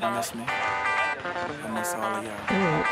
I miss me. I miss all of y'all.